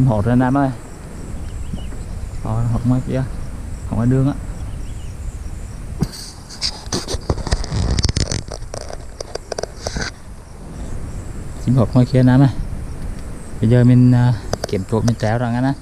chim hột anh em ơi. Đó, hoặc ngoài kia hoặc ngoài đường á. Chim hột ngoài kia anh em ơi. Bây giờ mình uh, kiểm chỗ mình treo rằng anh á.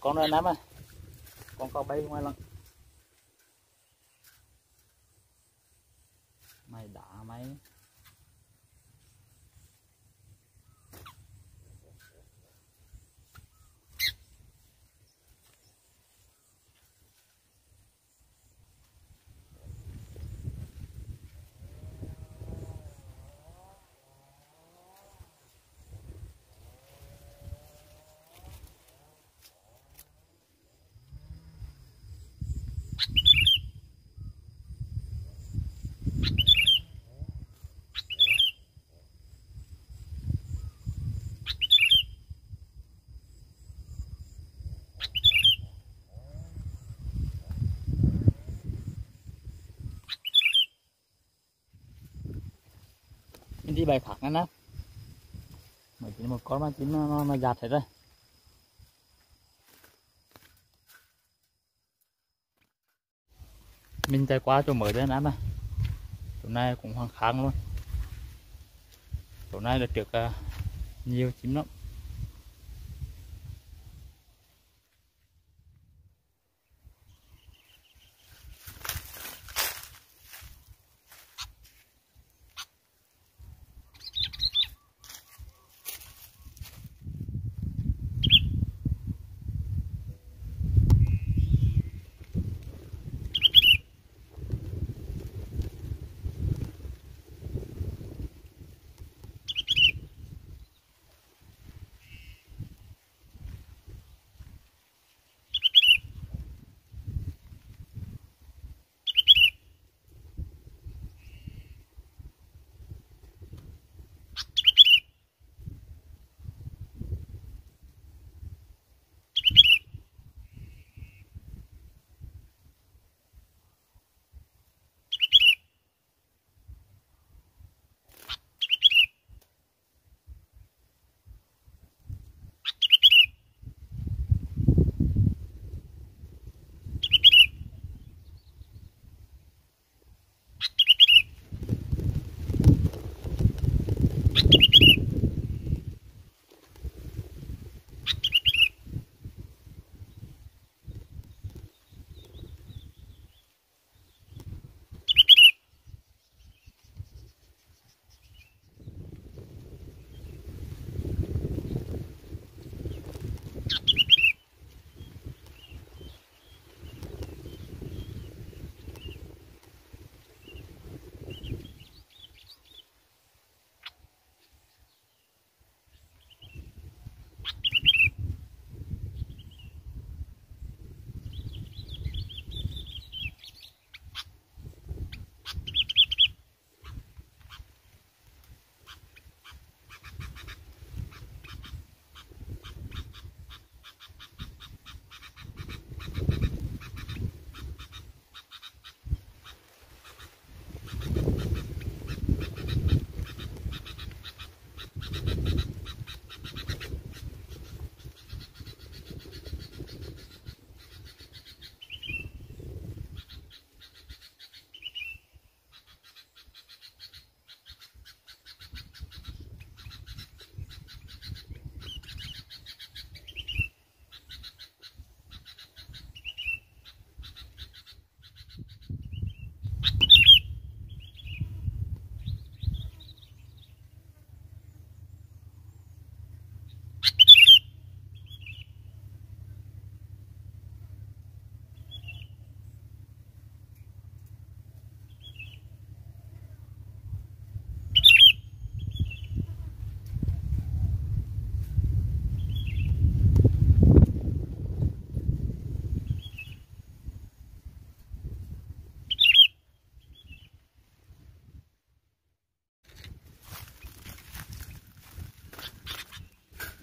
Con đây nắm à con con bay ngoài lần mày đã mấy đi bài phẳng đó mà chỉ một con mà chín nó, nó, giạt hết rồi. Mình chạy qua chỗ mới đấy nè mà chỗ này cũng hoang kháng luôn chỗ này là được uh, à, nhiều chim lắm.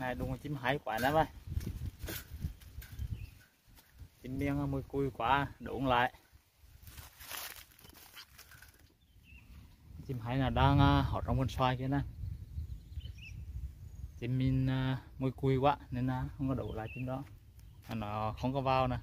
Này đúng là chim hải quả lắm ơi. Chim miên mười cùi quá đụng lại. Chim hải là đang à, uh, họ trong con xoay kia nè. Chim min uh, à, cùi quá nên là không có đủ lại chim đó. À, nó không có vào nè.